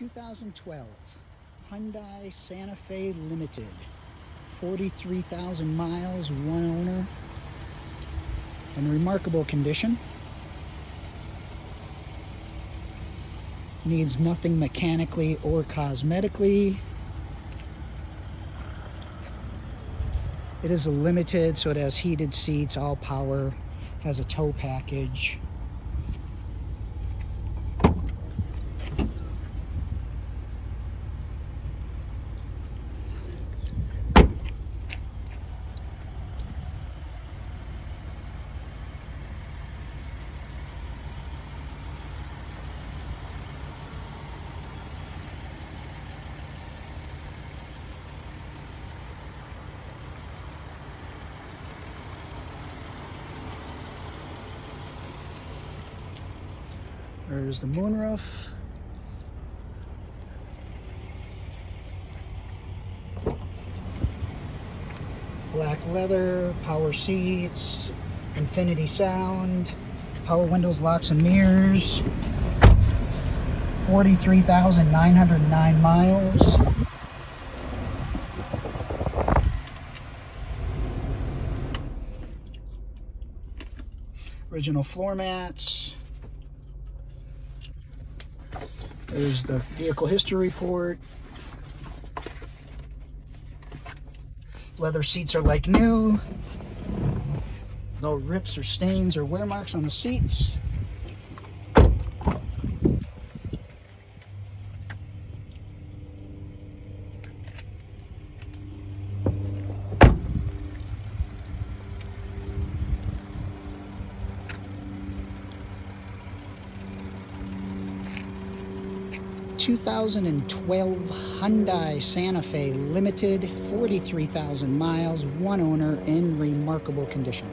2012 Hyundai Santa Fe Limited. 43,000 miles, one owner, in remarkable condition. Needs nothing mechanically or cosmetically. It is a limited, so it has heated seats, all power, has a tow package. There's the moonroof. Black leather, power seats, infinity sound, power windows, locks and mirrors. 43,909 miles. Original floor mats. There's the vehicle history report. Leather seats are like new. No rips or stains or wear marks on the seats. 2012 Hyundai Santa Fe Limited, 43,000 miles, one owner in remarkable condition.